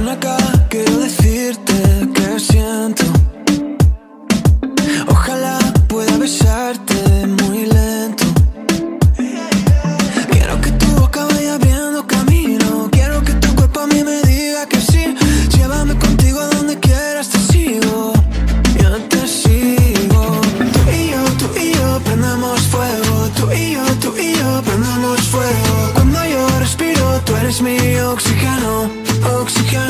Ven acá, quiero decirte que siento. Ojalá pueda besarte muy lento. Quiero que tu boca vaya abriendo camino. Quiero que tu cuerpo a mí me diga que sí. Llévame contigo a donde quieras, te sigo. Yo te sigo. Tú y yo, tú y yo prendamos fuego. Tú y yo, tú y yo prendamos fuego. Cuando yo respiro, tú eres mi oxígeno. oxígeno.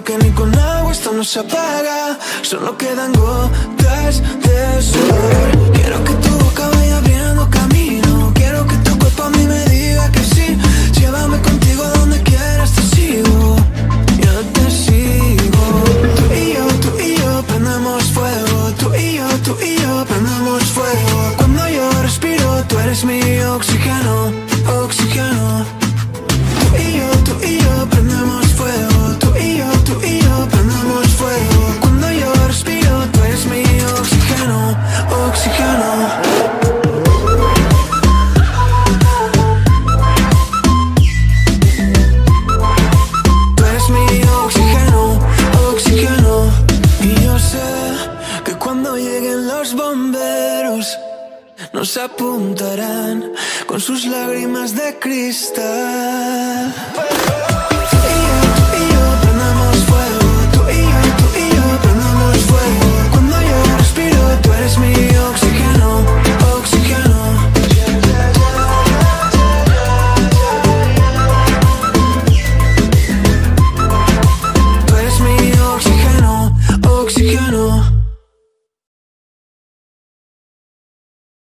que ni con agua esto no se apaga. Solo quedan gotas de sudor. Quiero que tu boca vaya abriendo camino. Quiero que tu cuerpo a mí me diga que sí. Llévame contigo a donde quieras, te sigo. Yo te sigo. Tú y yo, tú y yo prendemos fuego. Tú y yo, tú y yo prendemos fuego. Cuando yo respiro, tú eres mi oxígeno. Cuando lleguen los bomberos nos apuntarán con sus lágrimas de cristal.